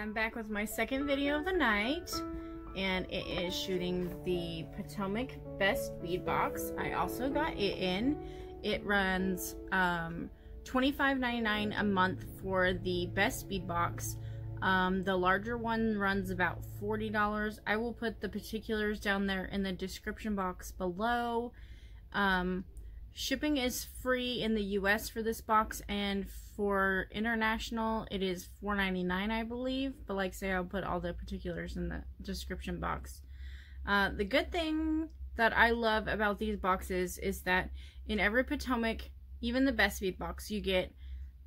I'm back with my second video of the night and it is shooting the Potomac Best Bead Box. I also got it in. It runs um, $25.99 a month for the Best Bead Box. Um, the larger one runs about $40. I will put the particulars down there in the description box below. Um, shipping is free in the US for this box and for international it is $4.99 I believe but like say I'll put all the particulars in the description box. Uh, the good thing that I love about these boxes is that in every Potomac even the best bead box you get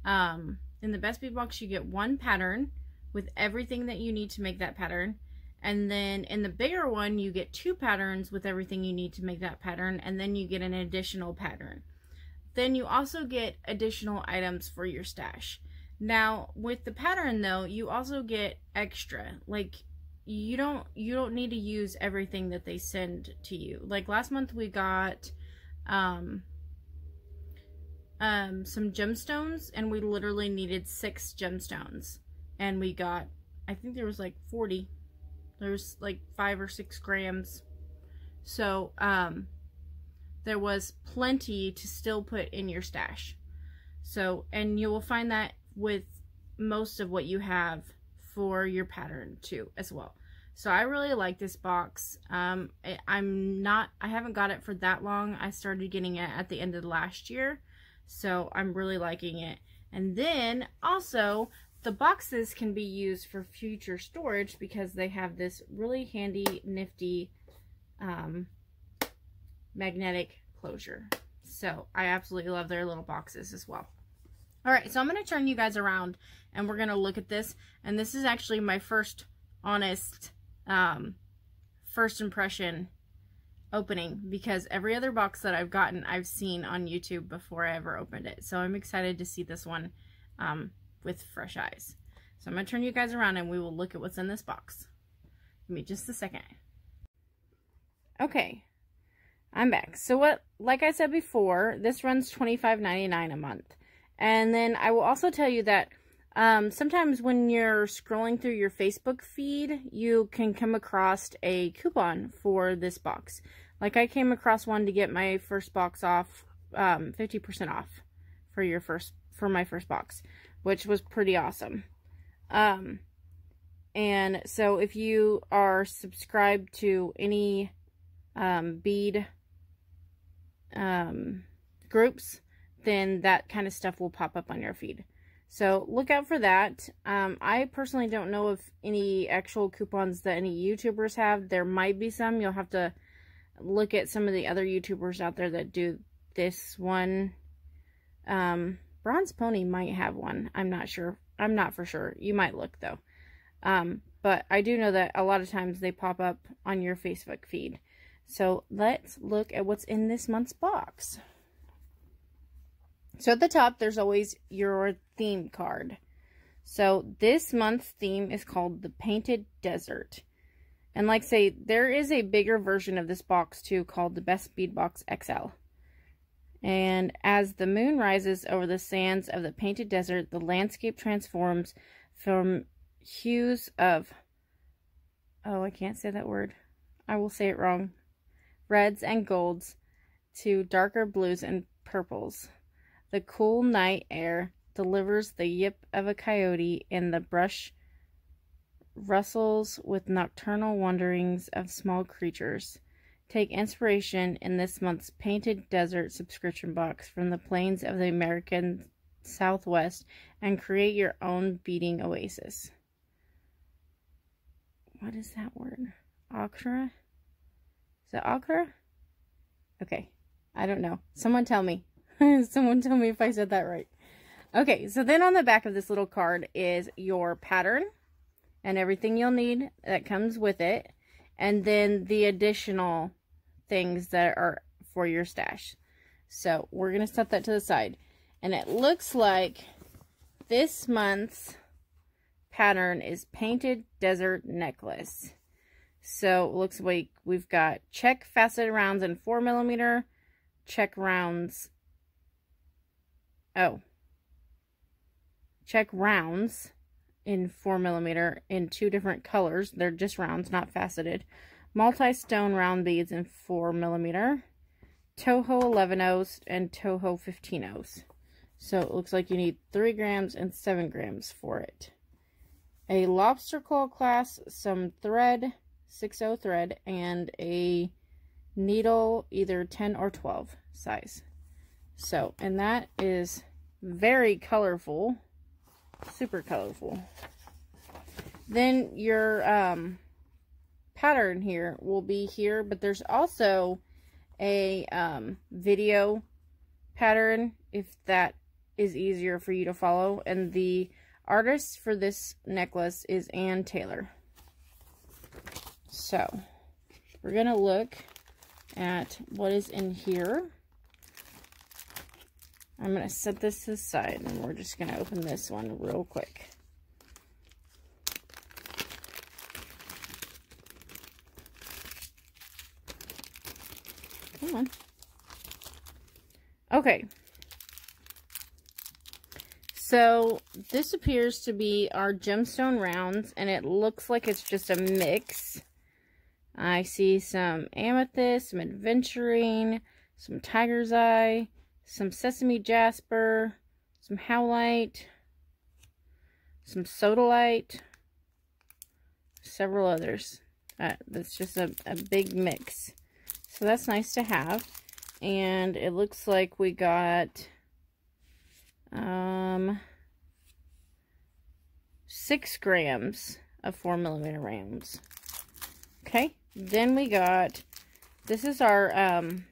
um, in the best bead box you get one pattern with everything that you need to make that pattern and then in the bigger one, you get two patterns with everything you need to make that pattern. And then you get an additional pattern. Then you also get additional items for your stash. Now, with the pattern though, you also get extra. Like you don't you don't need to use everything that they send to you. Like last month we got um um some gemstones and we literally needed 6 gemstones and we got I think there was like 40 there's like five or six grams. So, um, there was plenty to still put in your stash. So, and you will find that with most of what you have for your pattern too as well. So I really like this box. Um, I'm not, I haven't got it for that long. I started getting it at the end of last year. So I'm really liking it. And then also the boxes can be used for future storage because they have this really handy, nifty um, magnetic closure. So I absolutely love their little boxes as well. All right, so I'm going to turn you guys around and we're going to look at this. And this is actually my first honest um, first impression opening because every other box that I've gotten I've seen on YouTube before I ever opened it. So I'm excited to see this one um, with fresh eyes. So I'm going to turn you guys around and we will look at what's in this box. Give me just a second. Okay, I'm back. So what, like I said before, this runs $25.99 a month. And then I will also tell you that um, sometimes when you're scrolling through your Facebook feed, you can come across a coupon for this box. Like I came across one to get my first box off, 50% um, off for your first, for my first box which was pretty awesome. Um, and so if you are subscribed to any um, bead um, groups, then that kind of stuff will pop up on your feed. So look out for that. Um, I personally don't know if any actual coupons that any YouTubers have. There might be some. You'll have to look at some of the other YouTubers out there that do this one. Um, Bronze Pony might have one. I'm not sure. I'm not for sure. You might look though. Um, but I do know that a lot of times they pop up on your Facebook feed. So let's look at what's in this month's box. So at the top, there's always your theme card. So this month's theme is called the Painted Desert. And like say, there is a bigger version of this box too called the Best Bead Box XL. And as the moon rises over the sands of the painted desert, the landscape transforms from hues of, oh, I can't say that word. I will say it wrong. Reds and golds to darker blues and purples. The cool night air delivers the yip of a coyote, and the brush rustles with nocturnal wanderings of small creatures. Take inspiration in this month's Painted Desert subscription box from the plains of the American Southwest and create your own beating oasis. What is that word? Okra? It okra? Okay. I don't know. Someone tell me. Someone tell me if I said that right. Okay, so then on the back of this little card is your pattern and everything you'll need that comes with it. And then the additional things that are for your stash. So we're going to set that to the side. And it looks like this month's pattern is Painted Desert Necklace. So it looks like we've got Czech faceted rounds in 4 millimeter, Czech rounds. Oh. Czech rounds in 4 millimeter in two different colors. They're just rounds, not faceted. Multi-stone round beads in 4 millimeter. Toho 11 o's and Toho 15 o's. So it looks like you need 3 grams and 7 grams for it. A lobster claw clasp, some thread, 6-0 thread, and a needle, either 10 or 12 size. So, and that is very colorful. Super colorful. Then your um, pattern here will be here, but there's also a um, video pattern if that is easier for you to follow. And the artist for this necklace is Ann Taylor. So, we're going to look at what is in here. I'm going to set this aside and we're just going to open this one real quick. Come on. Okay. So this appears to be our gemstone rounds and it looks like it's just a mix. I see some amethyst, some aventurine, some tiger's eye, some sesame jasper, some howlite, some sodalite, several others. Uh, that's just a, a big mix. So that's nice to have. And it looks like we got um, six grams of four millimeter rounds. Okay. Then we got, this is our, um,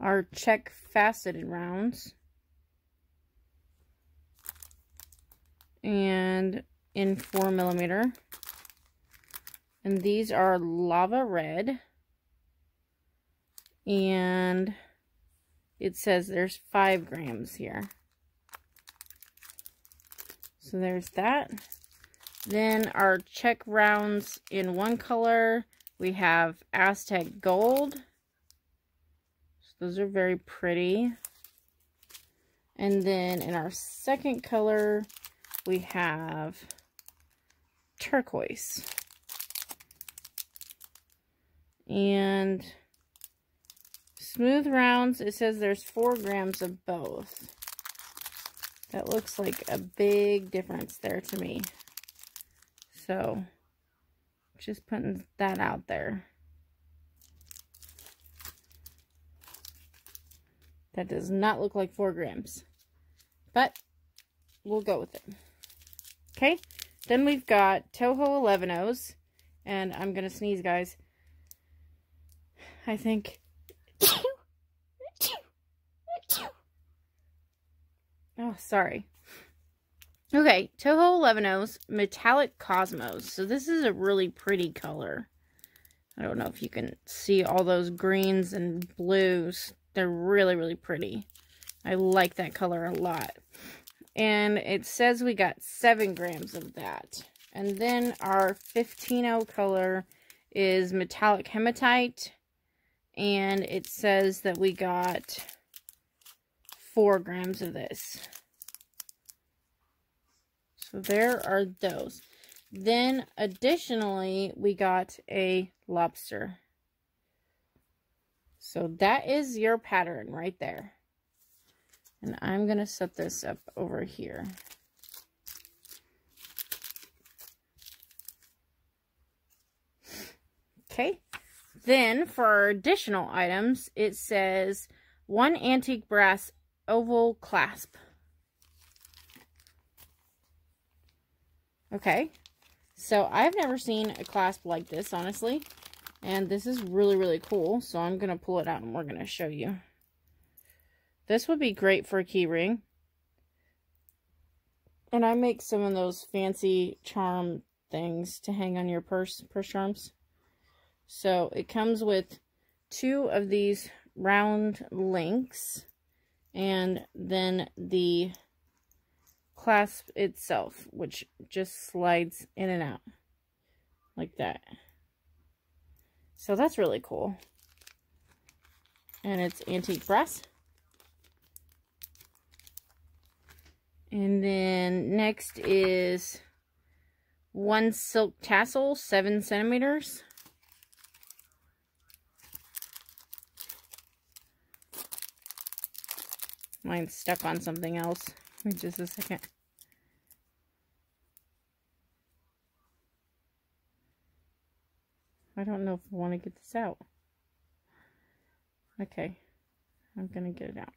our Czech faceted rounds. And in four millimeter. And these are lava red. And it says there's five grams here. So there's that. Then our Czech rounds in one color. We have Aztec Gold. So those are very pretty. And then in our second color, we have turquoise. And smooth rounds, it says there's four grams of both. That looks like a big difference there to me. So, just putting that out there. That does not look like four grams. But, we'll go with it. Okay, then we've got Toho 11 O's. And I'm going to sneeze, guys. I think. Oh, sorry. Okay, Toho 11 O's Metallic Cosmos. So this is a really pretty color. I don't know if you can see all those greens and blues. They're really, really pretty. I like that color a lot. And it says we got 7 grams of that. And then our 15 color is Metallic Hematite. And it says that we got 4 grams of this. So there are those. Then, additionally, we got a lobster. So that is your pattern right there. And I'm going to set this up over here. Okay. Then for additional items, it says one antique brass oval clasp. Okay. So I've never seen a clasp like this, honestly. And this is really, really cool. So I'm going to pull it out and we're going to show you. This would be great for a key ring. And I make some of those fancy charm things to hang on your purse, purse charms. So it comes with two of these round links and then the clasp itself, which just slides in and out like that. So that's really cool. And it's antique brass. And then next is one silk tassel, seven centimeters. Mine's stuck on something else. Just a second. I don't know if I want to get this out. Okay. I'm going to get it out.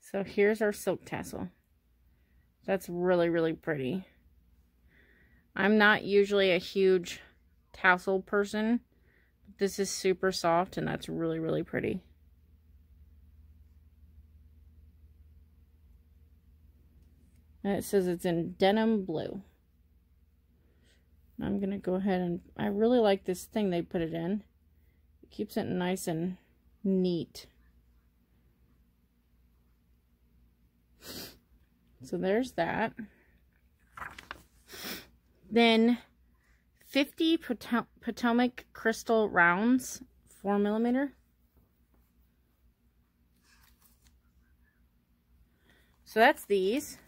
So here's our silk tassel. That's really, really pretty. I'm not usually a huge tassel person. This is super soft and that's really, really pretty. And it says it's in denim blue. I'm going to go ahead and... I really like this thing they put it in. It keeps it nice and neat. So there's that. Then 50 Potomac crystal rounds, 4 millimeter. So that's these.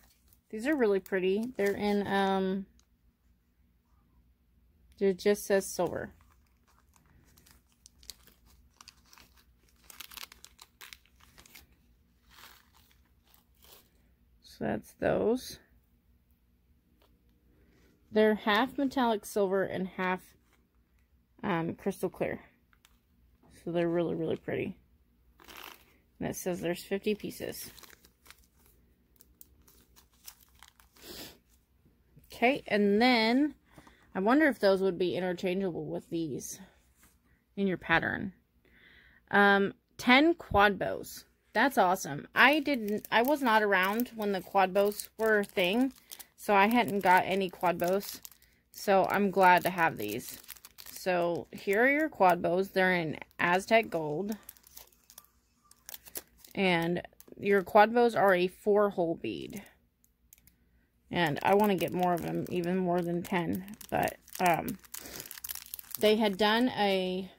These are really pretty. They're in, um, it just says silver. So that's those. They're half metallic silver and half um, crystal clear. So they're really, really pretty. And it says there's 50 pieces. Okay, and then I wonder if those would be interchangeable with these in your pattern. Um, 10 quad bows. That's awesome. I didn't, I was not around when the quad bows were a thing, so I hadn't got any quad bows. So I'm glad to have these. So here are your quad bows. They're in Aztec gold. And your quad bows are a four hole bead. And I want to get more of them, even more than 10. But um, they had done a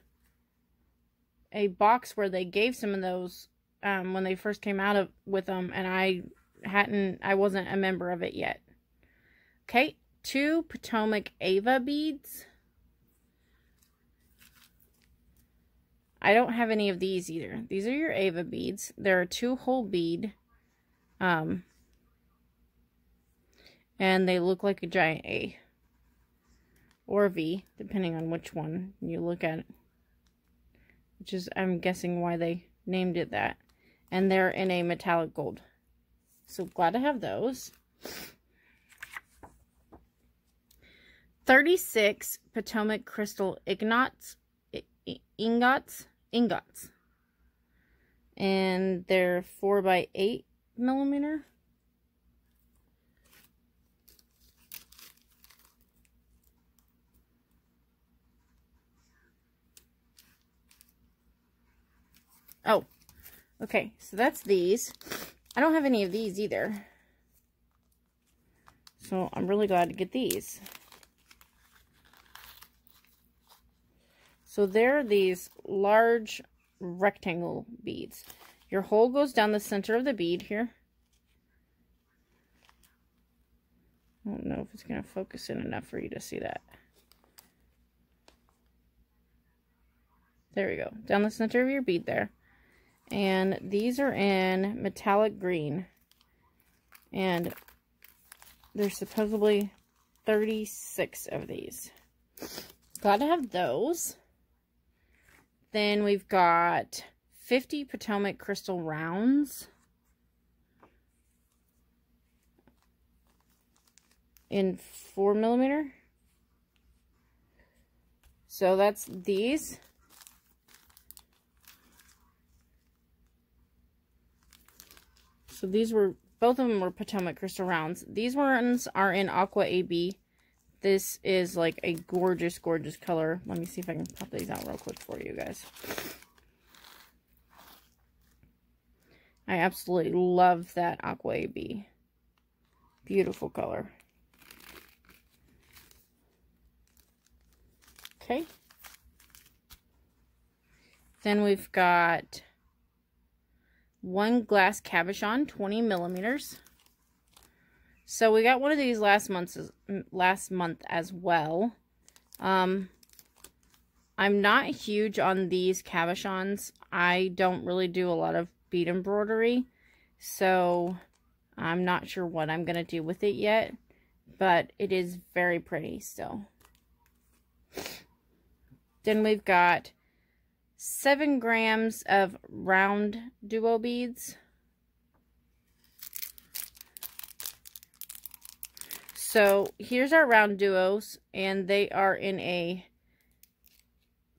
a box where they gave some of those um, when they first came out of with them. And I hadn't, I wasn't a member of it yet. Okay, two Potomac Ava beads. I don't have any of these either. These are your Ava beads. They're a two hole bead. Um, and they look like a giant A or V, depending on which one you look at. Which is, I'm guessing, why they named it that. And they're in a metallic gold. So glad to have those. 36 Potomac Crystal Ingots. Ingots. Ingots. And they're 4 by 8 millimeter. Oh, okay. So that's these. I don't have any of these either. So I'm really glad to get these. So they're these large rectangle beads. Your hole goes down the center of the bead here. I don't know if it's going to focus in enough for you to see that. There we go. Down the center of your bead there. And these are in metallic green. And there's supposedly 36 of these. Glad to have those. Then we've got 50 Potomac Crystal Rounds. In 4 millimeter. So that's these. So these were, both of them were Potomac Crystal Rounds. These ones are in Aqua AB. This is like a gorgeous, gorgeous color. Let me see if I can pop these out real quick for you guys. I absolutely love that Aqua AB. Beautiful color. Okay. Then we've got one glass cabochon, 20 millimeters. So we got one of these last month, last month as well. Um, I'm not huge on these cabochons. I don't really do a lot of bead embroidery. So I'm not sure what I'm going to do with it yet. But it is very pretty still. Then we've got 7 grams of round duo beads. So here's our round duos, and they are in a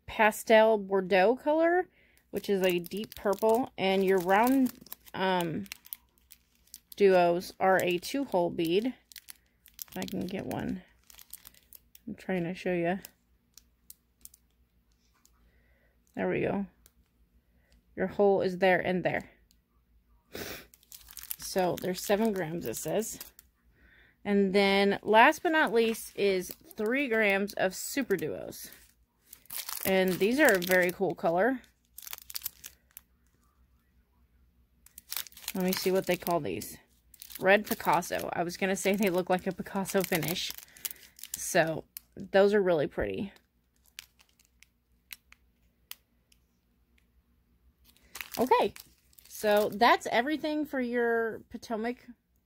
pastel Bordeaux color, which is a deep purple, and your round um, duos are a two-hole bead. If I can get one. I'm trying to show you. There we go. Your hole is there and there. So there's seven grams, it says. And then last but not least is three grams of Super Duos. And these are a very cool color. Let me see what they call these. Red Picasso. I was going to say they look like a Picasso finish. So, those are really pretty. Okay, so that's everything for your Potomac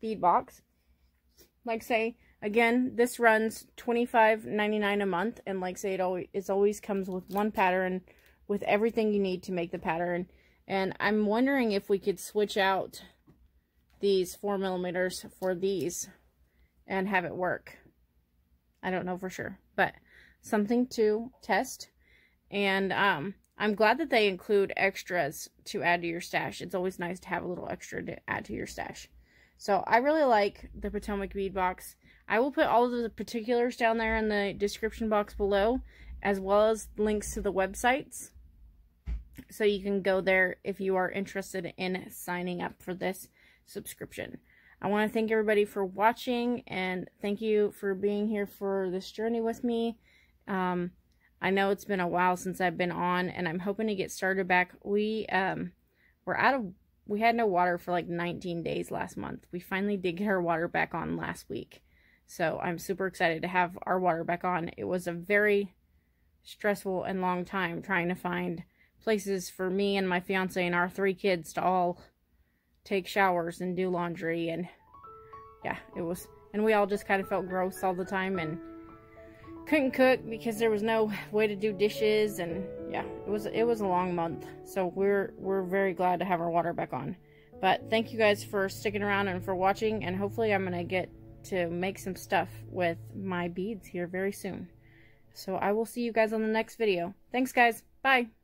bead box like say again this runs $25.99 a month and like say it always it always comes with one pattern with everything you need to make the pattern. And I'm wondering if we could switch out these four millimeters for these and have it work. I don't know for sure but something to test. And um I'm glad that they include extras to add to your stash. It's always nice to have a little extra to add to your stash. So I really like the Potomac bead box. I will put all of the particulars down there in the description box below, as well as links to the websites. So you can go there if you are interested in signing up for this subscription. I want to thank everybody for watching and thank you for being here for this journey with me. Um, I know it's been a while since I've been on and I'm hoping to get started back. We, um, we're out of we had no water for like 19 days last month. We finally did get our water back on last week. So I'm super excited to have our water back on. It was a very stressful and long time trying to find places for me and my fiance and our three kids to all take showers and do laundry and yeah, it was and we all just kind of felt gross all the time and couldn't cook because there was no way to do dishes and yeah it was it was a long month. So we're we're very glad to have our water back on. But thank you guys for sticking around and for watching and hopefully i'm gonna get to make some stuff with my beads here very soon. So i will see you guys on the next video. Thanks guys. Bye